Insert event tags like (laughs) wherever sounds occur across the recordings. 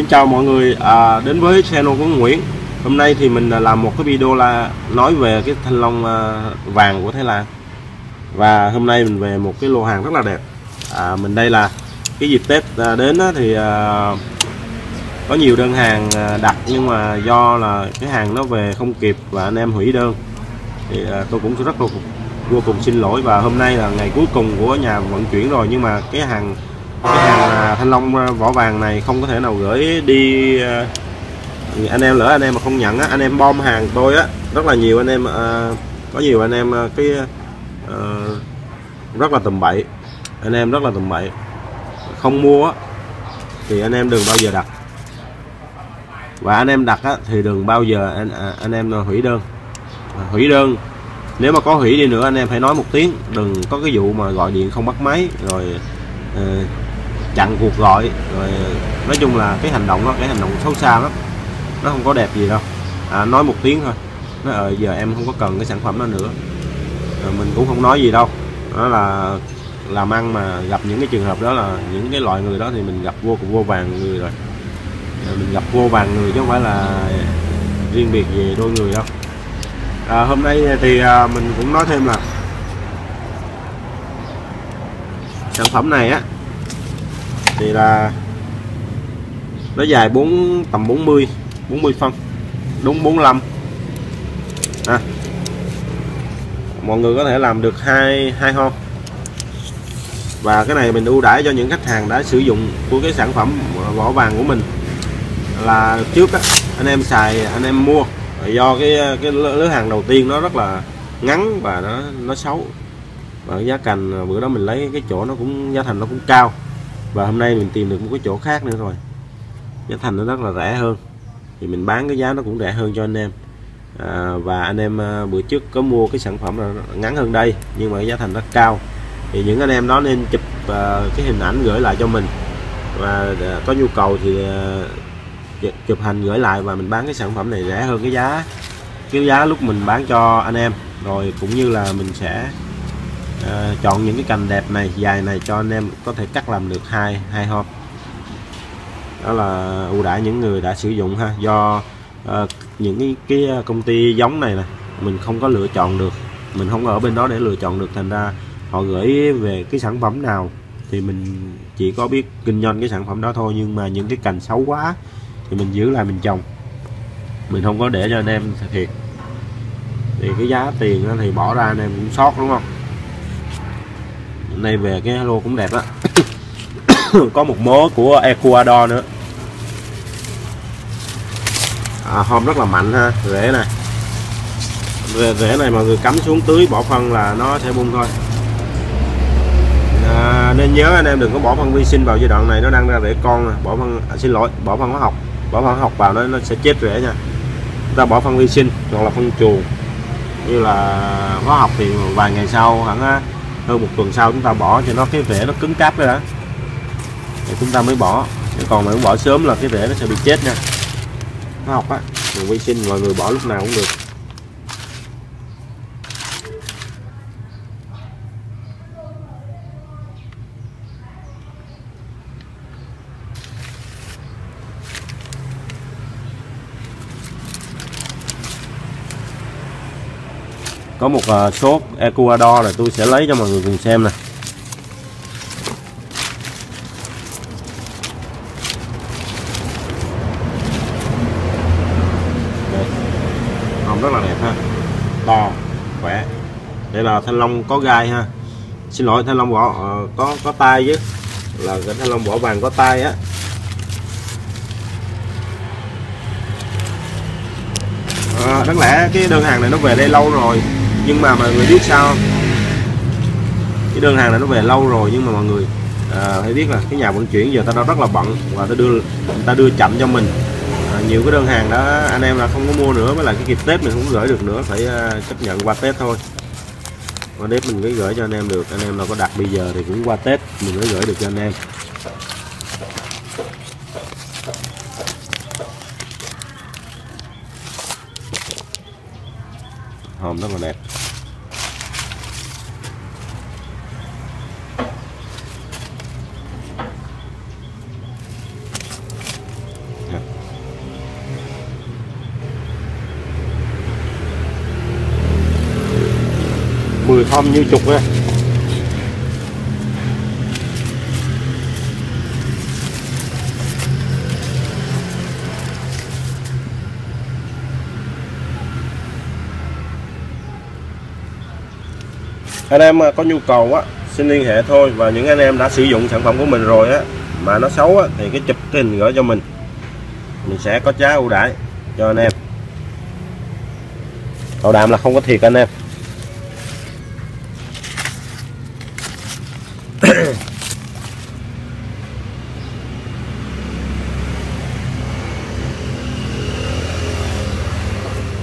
Xin chào mọi người. À, đến với channel của Nguyễn. Hôm nay thì mình à, làm một cái video là nói về cái thanh long à, vàng của Thái Lan. Và hôm nay mình về một cái lô hàng rất là đẹp. À, Mình đây là cái dịp Tết à, đến thì à, có nhiều đơn hàng đặt nhưng mà do là cái hàng nó về không kịp và anh em hủy đơn thì à, tôi cũng rất là vô cùng xin lỗi. Và hôm nay là ngày cuối cùng của nhà vận chuyển rồi nhưng mà cái hàng cái hàng thanh long à, vỏ vàng này không có thể nào gửi đi à, anh em lỡ anh em mà không nhận á anh em bom hàng tôi á rất là nhiều anh em à, có nhiều anh em à, cái à, rất là tầm bậy anh em rất là tầm bậy không mua á thì anh em đừng bao giờ đặt. Và anh em đặt á, thì đừng bao giờ anh à, anh em hủy đơn. À, hủy đơn nếu mà có hủy đi nữa anh em phải nói một tiếng đừng có cái vụ mà gọi điện không bắt máy rồi à, chặn cuộc gọi rồi nói chung là cái hành động đó cái hành động xấu xa lắm. Nó không có đẹp gì đâu. À, nói một tiếng thôi. Nó ờ giờ em không có cần cái sản phẩm đó nữa. Rồi mình cũng không nói gì đâu. Đó là làm ăn mà gặp những cái trường hợp đó là những cái loại người đó thì mình gặp vô cùng vô vàng người rồi. Ờ, mình gặp vô vàng người chứ không phải là riêng biệt về đôi người đâu. À, hôm nay thì à, mình cũng nói thêm là sản phẩm này á thì là nó dài 4 tầm 40 40 phân đúng 45 à, mọi người có thể làm được hai hai hon và cái này mình ưu đãi cho những khách hàng đã sử dụng của cái sản phẩm vỏ vàng của mình. Là trước á, anh em xài anh em mua. Do cái cái lứa hàng đầu tiên nó rất là ngắn và nó nó xấu. Và giá cành à, bữa đó mình lấy cái chỗ nó cũng giá thành nó cũng cao và hôm nay mình tìm được một cái chỗ khác nữa rồi. Giá thành nó rất là rẻ hơn. Thì mình bán cái giá nó cũng rẻ hơn cho anh em. À, và anh em à, bữa trước có mua cái sản phẩm là ngắn hơn đây nhưng mà cái giá thành rất cao. Thì những anh em đó nên chụp à, cái hình ảnh gửi lại cho mình. Và à, có nhu cầu thì à, chụp hình gửi lại và mình bán cái sản phẩm này rẻ hơn cái giá cái giá lúc mình bán cho anh em. Rồi cũng như là mình sẽ Ờ, chọn những cái cành đẹp này dài này cho anh em có thể cắt làm được hai hai hộp. Đó là ưu đãi những người đã sử dụng ha. Do uh, những cái, cái ờ, công ty giống này nè mình không có lựa chọn được. Mình không ở bên đó để lựa chọn được thành ra họ gửi về cái sản phẩm nào thì mình chỉ có biết kinh doanh cái sản phẩm đó thôi. Nhưng mà những cái cành xấu quá thì mình giữ lại mình trồng. Mình không có để cho anh em thiệt thì cái giá tiền thì bỏ ra anh em cũng sót đúng không? Nay về cái lô cũng đẹp á. (coughs) Có một mớ của Ecuador nữa. À, hôm rất là mạnh ha rễ này. Rễ, rễ này mọi người cắm xuống tưới bỏ phân là nó sẽ bung thôi. À, nên nhớ anh em đừng có bỏ phân vi sinh vào giai đoạn này nó đang ra rễ con nè. Bỏ phân à, xin lỗi bỏ phân hóa học. Bỏ phân hóa học vào nó nó sẽ chết rễ nha. Ta bỏ phân vi sinh hoặc là phân chuồng. Như là hóa học thì vài ngày sau hẳn hơn một tuần sau chúng ta bỏ cho nó, cái rễ nó cứng cáp đó đã. Thì chúng ta mới bỏ. Chứ còn mà bỏ sớm là cái rễ nó sẽ bị chết nha. Nó học á đường vi sinh, mọi người bỏ lúc nào cũng được. Có một ờ, uh, số Ecuador là tôi sẽ lấy cho mọi người cùng xem nè. Hồng rất là đẹp ha. To khỏe. Đây là thanh long có gai ha. Xin lỗi thanh long vỏ uh, có có tay chứ. Là cái thanh long vỏ vàng có tay á. À, đáng lẽ cái đơn hàng này nó về đây lâu rồi nhưng mà mọi người biết sao cái đơn hàng này nó về lâu rồi nhưng mà mọi người à, hãy biết là cái nhà vận chuyển giờ ta đang rất là bận và ta đưa người ta đưa chậm cho mình. À, nhiều cái đơn hàng đó anh em là không có mua nữa với lại cái kịp tết mình không gửi được nữa phải à, chấp nhận qua tết thôi. Qua tết mình mới gửi cho anh em được anh em nào có đặt bây giờ thì cũng qua tết mình mới gửi được cho anh em. Hòm rất là đẹp. 10 thơm như trục nha anh em à, có nhu cầu á xin liên hệ thôi và những anh em đã sử dụng sản phẩm của mình rồi á mà nó xấu á, thì cái chụp cái hình gửi cho mình. Mình sẽ có giá ưu đãi cho anh em. Bảo đảm là không có thiệt anh em. (coughs)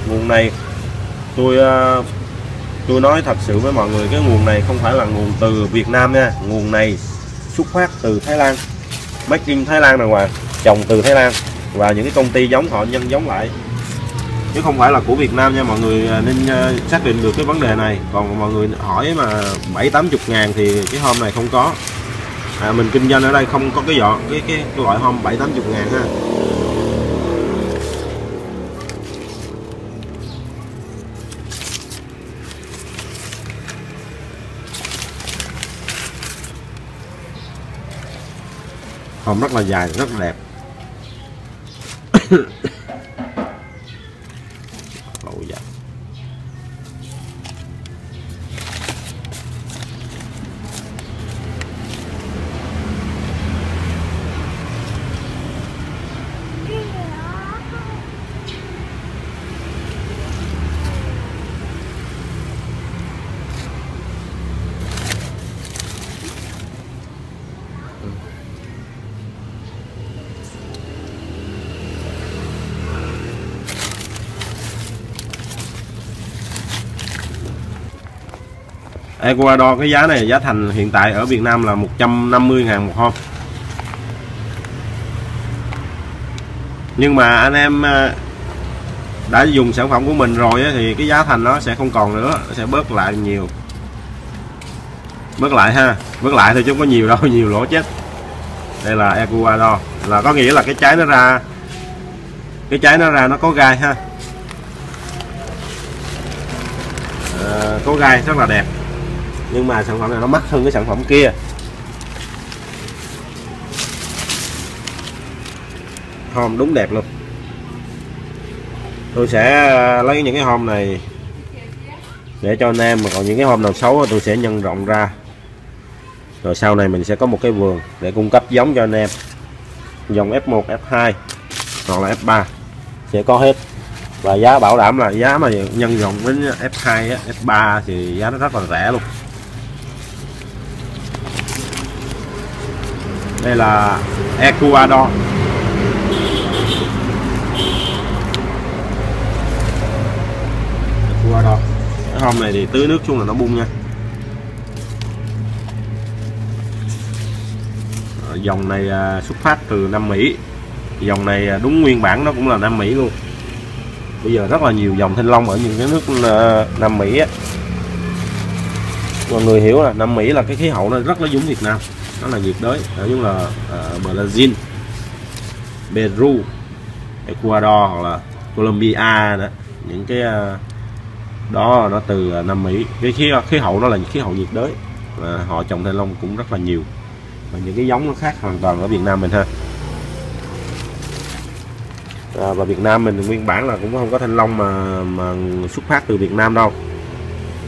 nguồn này, tôi à, tôi nói thật sự với mọi người, cái nguồn này không phải là nguồn từ Việt Nam nha. Nguồn này xuất phát từ Thái Lan, Made in Thái Lan đàng hoàng trồng từ Thái Lan. Và những cái công ty giống họ nhân giống lại chứ không phải là của Việt Nam nha. Mọi người à, nên à, xác định được cái vấn đề này. Còn mọi người hỏi mà bảy tám chục ngàn thì cái hôm này không có. À, mình kinh doanh ở đây không có cái dọ cái cái, cái loại hôm bảy tám chục ngàn ha. Hòm rất là dài rất là đẹp. (coughs) Ecuador cái giá này giá thành hiện tại ở Việt Nam là 150 ngàn một hôm nhưng mà anh em ờ, đã dùng sản phẩm của mình rồi thì cái giá thành nó sẽ không còn nữa sẽ bớt lại nhiều. Bớt lại ha bớt lại thì chứ không có nhiều đâu (laughs) nhiều lỗ chết. Đây là Ecuador là có nghĩa là cái trái nó ra cái trái nó ra nó có gai ha. À, có gai rất là đẹp nhưng mà sản phẩm này nó mắc hơn cái sản phẩm kia. Hòm đúng đẹp luôn. Tôi sẽ ờ, lấy những cái hòm này để cho anh em, mà còn những cái hòm nào xấu tôi sẽ nhân rộng ra. Rồi sau này mình sẽ có một cái vườn để cung cấp giống cho anh em. Dòng F1 F2 hoặc là F3 sẽ có hết. Và giá bảo đảm là giá mà nhân rộng đến F2 F3 thì giá nó rất là rẻ luôn. Đây là Ecuador. Ecuador. Cái hôm này thì tưới nước chung là nó bung nha. Ờ, dòng này à, xuất phát từ Nam Mỹ. Dòng này à, đúng nguyên bản nó cũng là Nam Mỹ luôn. Bây giờ rất là nhiều dòng thanh long ở những cái nước à, Nam Mỹ á. Mọi người hiểu là Nam Mỹ là cái khí hậu nó rất là giống Việt Nam nó là nhiệt đới. Nói chung là uh, Brazil Peru Ecuador hoặc là Colombia đó. Những cái uh, đó nó từ ờ, uh, Nam Mỹ. Cái khí khí hậu nó là khí hậu nhiệt đới. Và họ trồng thanh long cũng rất là nhiều. Và những cái giống nó khác hoàn toàn ở Việt Nam mình ha à, và Việt Nam mình nguyên bản là cũng không có thanh long mà mà xuất phát từ Việt Nam đâu.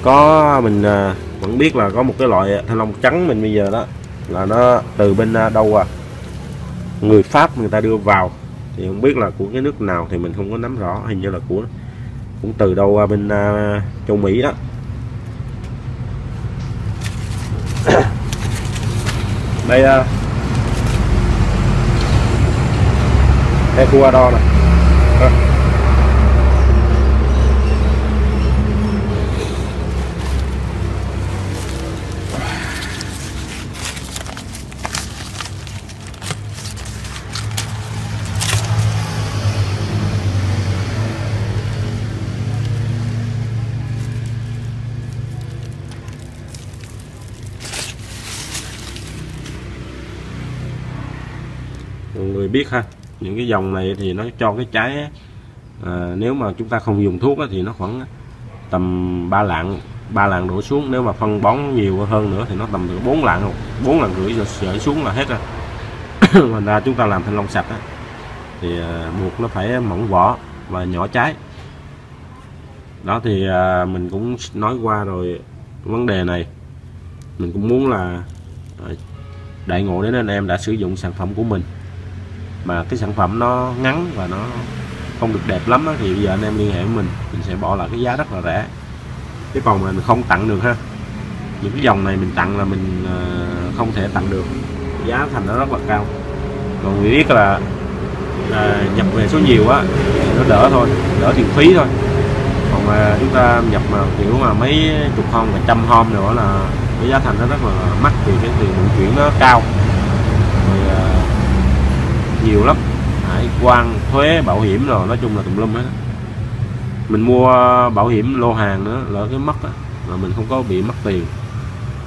Có mình à, vẫn biết là có một cái loại thanh long trắng mình bây giờ đó là nó từ bên à, đâu à? Người Pháp người ta đưa vào. Thì không biết là của cái nước nào thì mình không có nắm rõ. Hình như là của cũng từ đâu qua bên uh, châu Mỹ đó. (coughs) Đây uh, Ecuador này. Mọi người biết ha. Những cái dòng này thì nó cho cái trái à, nếu mà chúng ta không dùng thuốc thì nó khoảng tầm 3 lạng ba lạng đổ xuống. Nếu mà phân bón nhiều hơn nữa thì nó tầm được bốn lạng bốn lạng rưỡi rồi sợi xuống là hết rồi. (coughs) Thành ra chúng ta làm thanh long sạch á, thì à, buộc nó phải mỏng vỏ và nhỏ trái. Đó thì à, mình cũng nói qua rồi vấn đề này. Mình cũng muốn là à, đại ngộ đến anh em đã sử dụng sản phẩm của mình mà cái sản phẩm nó ngắn và nó không được đẹp lắm đó, thì bây giờ anh em liên hệ với mình mình sẽ bỏ lại cái giá rất là rẻ. Chứ còn mình không tặng được ha. Những cái dòng này mình tặng là mình ờ, không thể tặng được. Giá thành nó rất là cao. Còn người biết là à, nhập về số nhiều á thì nó đỡ thôi đỡ tiền phí thôi. Còn mà chúng ta nhập mà kiểu mà mấy chục hôm và trăm hôm nữa là cái giá thành nó rất là mắc vì cái tiền vận chuyển nó cao nhiều lắm. Hải quan thuế, bảo hiểm rồi, nói chung là tùm lum hết mình mua bảo hiểm lô hàng nữa, lỡ cái mất á, mà mình không có bị mất tiền.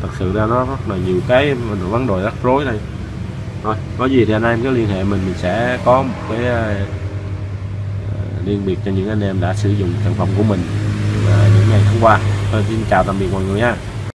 Thật sự ra nó rất là nhiều cái mình vấn đề rắc rối đây. Thôi, có gì thì anh em cứ liên hệ mình mình sẽ có một cái ờ, ờ, liên biệt cho những anh em đã sử dụng sản phẩm của mình ờ, những ngày hôm qua. Thôi, xin chào tạm biệt mọi người nha.